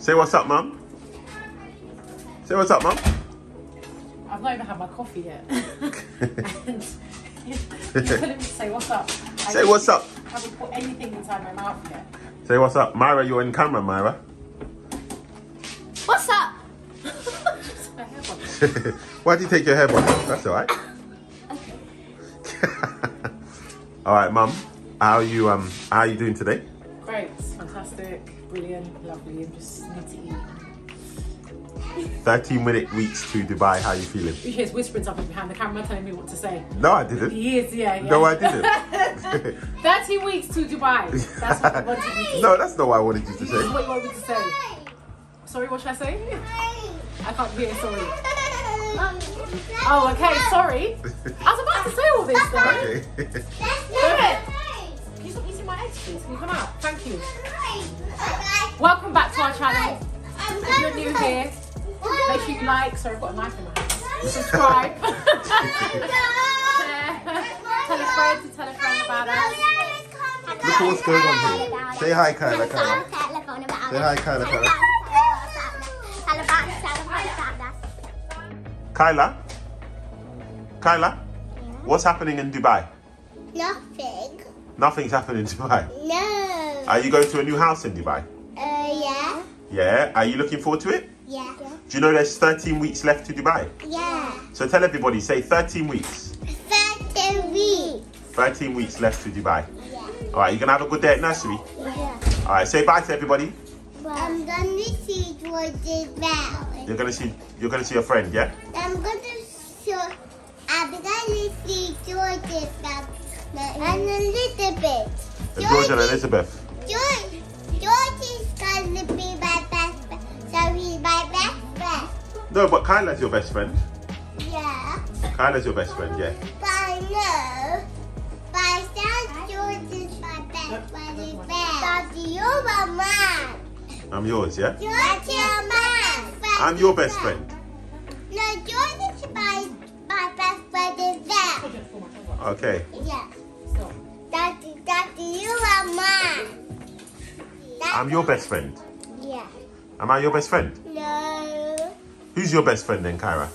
Say what's up, mum. Say what's up, mum. I've not even had my coffee yet. and you're telling me to say what's up. I Say what's up. I haven't put anything inside my mouth yet. Say what's up. Myra, you're in camera, Myra. What's up? Just my hair bun. Why do you take your hair off? That's all right. all right, mum. How are you? Um, how are you doing today? Great, fantastic, brilliant, lovely, and just need to eat. 13 minute weeks to Dubai. How are you feeling? You hear whispering something behind the camera telling me what to say. No, I didn't. He is, yeah, yeah. No, I didn't. 13 weeks to Dubai. That's what I wanted you to say. no, that's not what I wanted you to say. what you want me to say. Sorry, what should I say? I can't hear, sorry. Oh, okay, sorry. I was about to say all this though. Okay. Go ahead. Can you stop eating my eggs, please? Can you come out? Thank you. Welcome back to our channel. If you're new here, make sure you like. Sorry, I've got a knife in my hand. Subscribe. Share. Tell a friend to tell a friend about us. Look at what's going on here. Say hi, Kyla. Kyla. Say hi, Kyla. Kyla. Kyla. Kyla. What's happening in Dubai? Nothing. Nothing's happening in Dubai. No. Are you going to a new house in Dubai? Uh, yeah. Yeah. Are you looking forward to it? Yeah. Do you know there's 13 weeks left to Dubai? Yeah. So tell everybody, say 13 weeks. Thirty weeks. 13 weeks left to Dubai. Yeah. All right, You're gonna have a good day at nursery. Yeah. All right, say bye to everybody. I'm gonna see George's bell. You're gonna see, you're gonna see your friend, yeah? I'm gonna show. I'm gonna see George's bell and a little bit. And George and Elizabeth. George, George is gonna be my best friend, so he's my best friend. No, but Kyla's your best friend. Yeah. Kyla's your best friend, yeah. But I know. But I said George is my best friend best. Daddy, you're my man. I'm yours, yeah? George is my friend. I'm your best friend. No, George is my, my best friend is there. Okay. I'm your best friend. Yeah. Am I your best friend? No. Who's your best friend then, Kyra?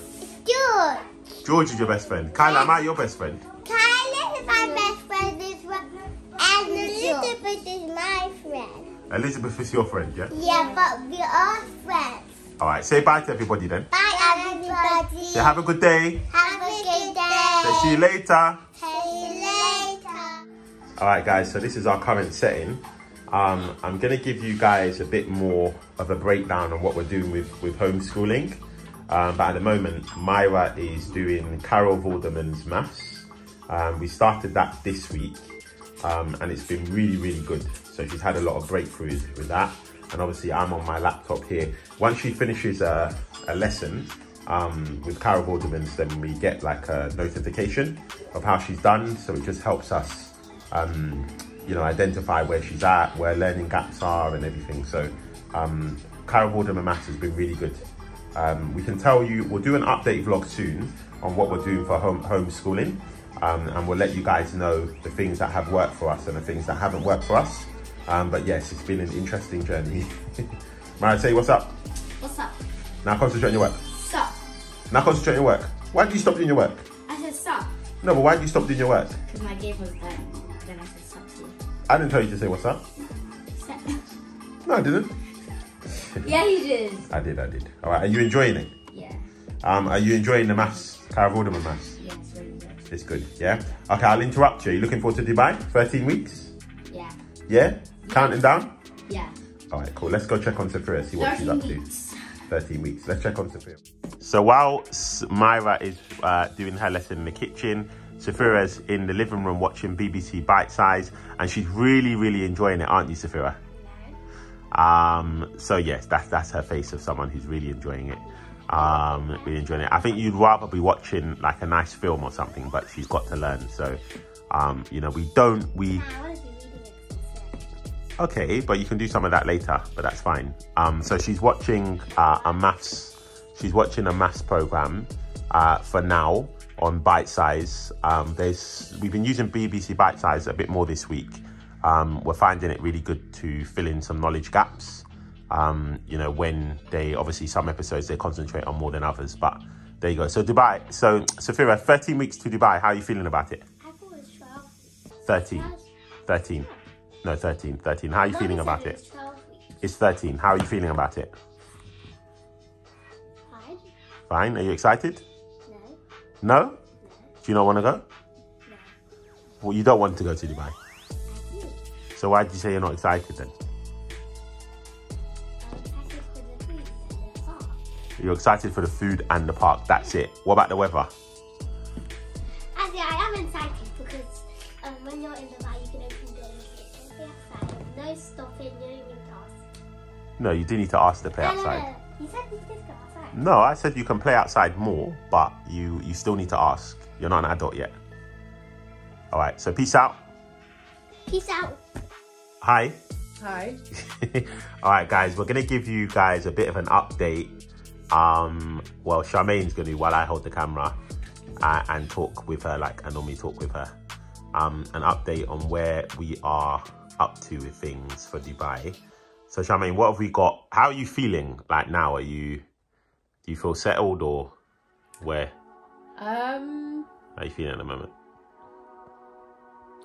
George. George is your best friend. Kyla, am I your best friend? Kylie is my best friend as well. And Elizabeth is my friend. Elizabeth is your friend, yeah? Yeah, but we are friends. All right, say bye to everybody then. Bye, everybody. Say have a good day. Have a good day. Say see you later. See you later. All right, guys, so this is our current setting. Um, I'm going to give you guys a bit more of a breakdown on what we're doing with, with homeschooling. Um, but at the moment, Myra is doing Carol Vorderman's maths. Um, we started that this week um, and it's been really, really good. So she's had a lot of breakthroughs with that. And obviously, I'm on my laptop here. Once she finishes a, a lesson um, with Carol Vorderman's, then we get like a notification of how she's done. So it just helps us um, you know, identify where she's at, where learning gaps are and everything. So um, Carol Vorderman Maths has been really good. Um, we can tell you, we'll do an update vlog soon on what we're doing for home homeschooling. Um, and we'll let you guys know the things that have worked for us and the things that haven't worked for us. Um, but yes, it's been an interesting journey. Mara, say what's up? What's up? Now concentrate on your work. Stop. Now concentrate on your work. Why did you stop doing your work? I said stop. No, but why did you stop doing your work? Because my game was done. I didn't tell you to say what's up. No, I didn't. yeah, you did. I did, I did. All right, are you enjoying it? Yeah. Um, are you enjoying the maths, Carol Vorderman maths? Yeah, it's really good. It's good, yeah? Okay, I'll interrupt you. Are you looking forward to Dubai? 13 weeks? Yeah. Yeah? Counting down? Yeah. All right, cool. Let's go check on Sophia, see what she's up to. weeks. 13 weeks. Let's check on Sophia. So while Myra is uh, doing her lesson in the kitchen, Sophia's in the living room watching BBC Bitesize, and she's really, really enjoying it, aren't you, Sophia? Um, so yes, that's that's her face of someone who's really enjoying it. Um, really enjoying it. I think you'd rather be watching like a nice film or something, but she's got to learn. So, um, you know, we don't we Okay, but you can do some of that later, but that's fine. Um, so she's watching uh, a maths, she's watching a maths program uh, for now on Bitesize. Um, there's we've been using BBC Bitesize a bit more this week. Um, we're finding it really good to fill in some knowledge gaps. Um, you know, when they obviously some episodes they concentrate on more than others, but there you go. So Dubai. So Safira, 13 weeks to Dubai. How are you feeling about it? I thought it was 12. 13. 13. No, 13. 13. How are you feeling about it it? 12. It's 13. How are you feeling about it? Fine. Fine. Are you excited? No. Do you not want to go? No. Well, you don't want to go to Dubai. So why did you say you're not excited then? I'm excited for the food and the park. You're excited for the food and the park. That's it. What about the weather? Actually, I am excited because um, when you're in bar, you can open doors be outside. No stopping, no windows. No, you do need to ask to play no, outside. No. You said we could go outside. No, I said you can play outside more, but you you still need to ask. You're not an adult yet. All right. So peace out. Peace out. Hi. Hi. All right, guys. We're gonna give you guys a bit of an update. Um, well, Charmaine's gonna do while I hold the camera uh, and talk with her like I normally talk with her. Um, an update on where we are up to with things for Dubai. So, Charmaine, what have we got? How are you feeling like now? Are you do you feel settled or where Um, How are you feeling at the moment?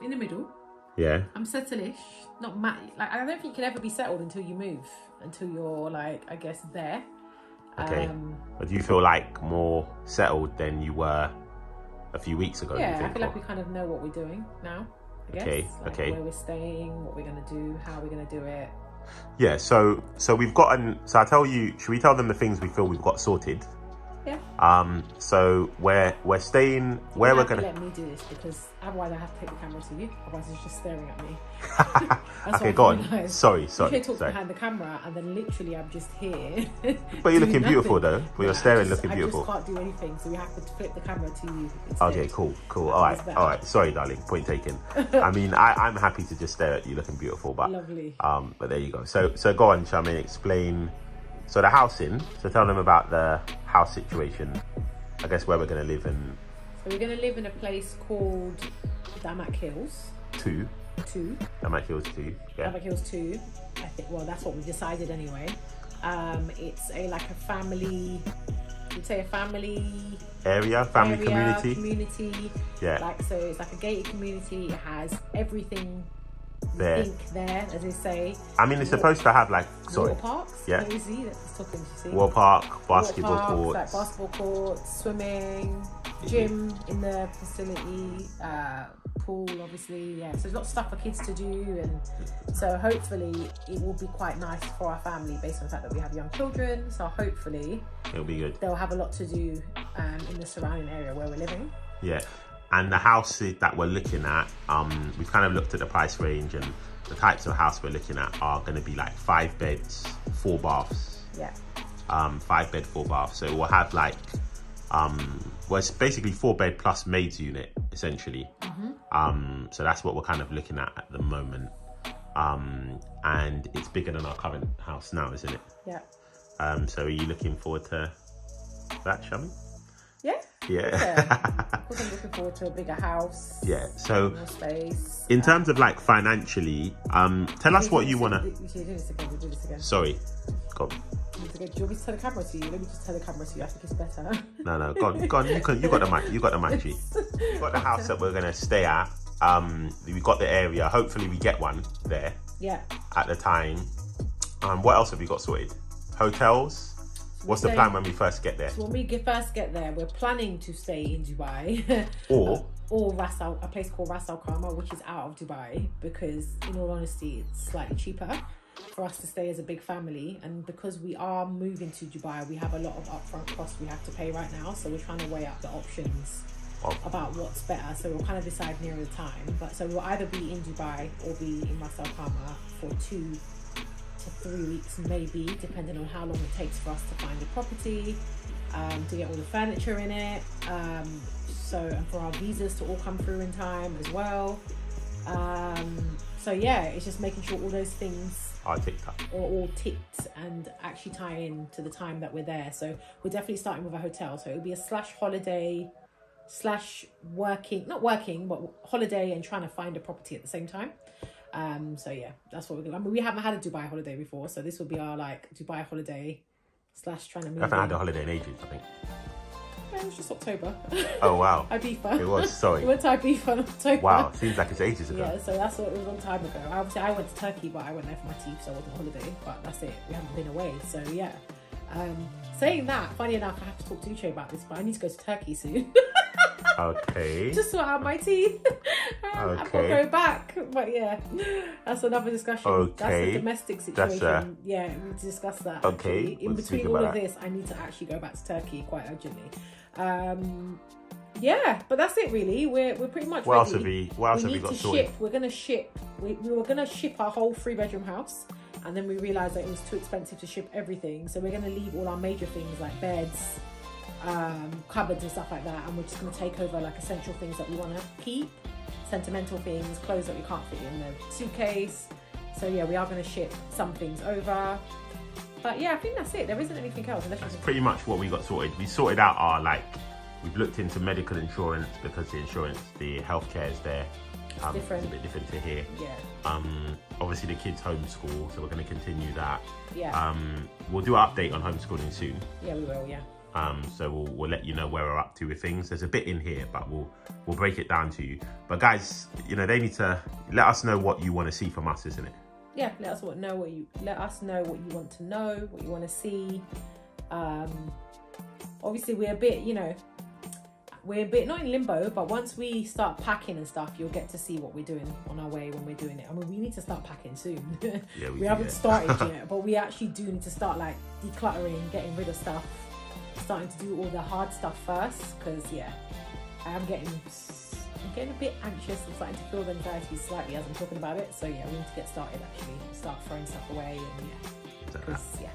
in the middle. Yeah. I'm settle-ish. Not mad. Like I don't think you can ever be settled until you move. Until you're like, I guess, there. Okay. Um, Or do you feel like more settled than you were a few weeks ago? yeah, I feel like we kind of know what we're doing now. I guess. Okay, Like okay. Where we're staying, what we're gonna do, how we're gonna do it. Yeah, so so we've gotten so I tell you, should we tell them the things we feel we've got sorted? Yeah. Um so we're we're staying where we're gonna let me do this because otherwise I have to take the camera to you. Otherwise it's just staring at me. Okay, go on. realised. Sorry, You sorry, can talk sorry. behind the camera and then literally I'm just here. But you're looking doing beautiful nothing. though. But you're staring just- looking beautiful. I just can't do anything, so we have to flip the camera to you. Instead. Okay, cool, cool. All right, all right. Sorry, darling. Point taken. I mean, I, I'm happy to just stare at you looking beautiful, but Lovely. um, but there you go. So so go on, Charmaine. Explain. So the housing. So tell them about the house situation. I guess where we're gonna live in So we're going to live in a place called DAMAC Hills two. 2. That might kill two. Yeah. DAMAC Hills 2. I think, well, that's what we decided anyway. Um, it's a like a family, you'd say a family Area, family, area, community. community. Yeah. Like, so it's like a gated community. It has everything There. think there, as they say. I mean, it's supposed to have like sorry, Water parks. Yeah. Cozy, that's talking to see. water park, Water basketball parks, courts. like basketball courts, swimming, gym in the facility, uh, pool, obviously. Yeah, so there's lots of stuff for kids to do, and so hopefully it will be quite nice for our family based on the fact that we have young children. So hopefully It'll be good. they'll have a lot to do um, in the surrounding area where we're living. Yeah. And the houses that we're looking at, um, we've kind of looked at the price range and the types of house we're looking at are going to be like five beds, four baths, Yeah, um, five bed, four baths. So we'll have like, um, well, it's basically four bed plus maids unit essentially. Um, so that's what we're kind of looking at at the moment. Um, and it's bigger than our current house now, isn't it? yeah, Um, so are you looking forward to that, Shami? yeah. Yeah. Yeah. I'm looking forward to a bigger house. yeah. So space. in terms of like financially, um, tell us what you want to. You should do this again. Do this again. Sorry. Go on. Do this again. Do you want me to tell the camera to you? Let me just tell the camera to you. I think it's better. No, no, go on, go on. You can, you got the mic. You got the mic. You got the house that we're gonna stay at. Um, we got the area. Hopefully, we get one there yeah. at the time. Um, what else have we got sorted? Hotels. What's the plan when we first get there? So when we get, first get there, we're planning to stay in Dubai. Or uh, or Ras Al, a place called Ras Al Khaimah, which is out of Dubai, because in all honesty, it's slightly cheaper for us to stay as a big family. And because we are moving to Dubai, we have a lot of upfront costs we have to pay right now. So we're trying to weigh up the options Of- about what's better. So we'll kind of decide nearer the time. But so we'll either be in Dubai or be in Ras Al Khaimah for two to three weeks, maybe, depending on how long it takes for us to find a property, um, to get all the furniture in it. Um, so, and for our visas to all come through in time as well. Um, so, yeah, it's just making sure all those things TikTok. are all ticked and actually tie in to the time that we're there. So, we're definitely starting with a hotel. So, it'll be a slash holiday slash working, not working, but holiday and trying to find a property at the same time. Um, so yeah, that's what we're gonna. I mean, we haven't had a Dubai holiday before, so this will be our like Dubai holiday slash trying to move. I haven't had a holiday in ages, I think. It was just October. Oh, wow. Ibiza. It was, sorry. we went to Ibiza in October. Wow, seems like it's ages ago. Yeah, so that's what it was a long time ago. Obviously, I went to Turkey, but I went there for my teeth, so I wasn't on holiday. But that's it. We haven't been away, so yeah. Um, saying that, funny enough, I have to talk to Uche about this, but I need to go to Turkey soon. Okay. Just sort out my teeth. um, I've got to Okay. go back. But yeah, that's another discussion. That's Okay. a domestic That's, situation. uh, yeah, we need to discuss that. Okay, actually. In we'll between all of that. this, I need to actually go back to Turkey quite urgently. Um, yeah, but that's it really. We're we're pretty much What else ready. have we? What else we have we got to sorted? ship. We're gonna ship. We, we were gonna ship our whole three bedroom house, and then we realized that it was too expensive to ship everything. So we're gonna leave all our major things like beds, um, cupboards and stuff like that, and we're just gonna take over like essential things that we want to keep, sentimental things, clothes that we can't fit in the suitcase. So yeah, we are gonna ship some things over. But yeah, I think that's it. There isn't anything else unless That's pretty much what we got sorted. We sorted out our like. We've looked into medical insurance because the insurance, the healthcare is there. Um, different. It's a bit different to here. yeah, Um, obviously the kids homeschool, so we're going to continue that. yeah, Um, we'll do an update on homeschooling soon. yeah, we will. Yeah. Um, so we'll, we'll let you know where we're up to with things. There's a bit in here, but we'll we'll break it down to you. But guys, you know they need to let us know what you want to see from us, isn't it? yeah let us what know what you let us know what you want to know what you want to see um obviously we're a bit you know we're a bit not in limbo but once we start packing and stuff you'll get to see what we're doing on our way when we're doing it i mean we need to start packing soon Yeah, we we do, haven't yeah. started yet but we actually do need to start like decluttering getting rid of stuff starting to do all the hard stuff first because yeah i am getting I'm getting a bit anxious and starting to feel the anxiety slightly as I'm talking about it. So yeah, we need to get started actually. Start throwing stuff away and yeah. yeah.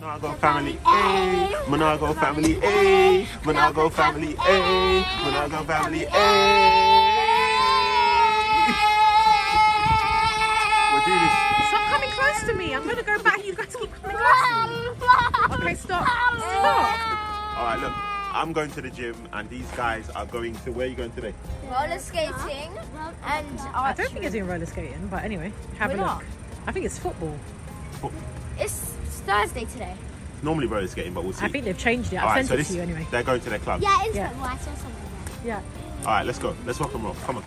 Monago family A, Monago family A, Monago family A, Monago family A. to me. I'm gonna go back. You guys keep coming close to. Okay, stop. Stop. All right, look. I'm going to the gym, and these guys are going to. Where are you going today? roller skating and I don't think you're doing roller skating, but anyway, have We're a look. not. I think it's football. it's Thursday today. Normally roller skating, but we'll see. I think they've changed it. All I've right, sent so it this to you anyway. they're going to their club. Yeah, it's Yeah. football. I saw something like. Yeah. All right, let's go. Let's rock and roll. Come on.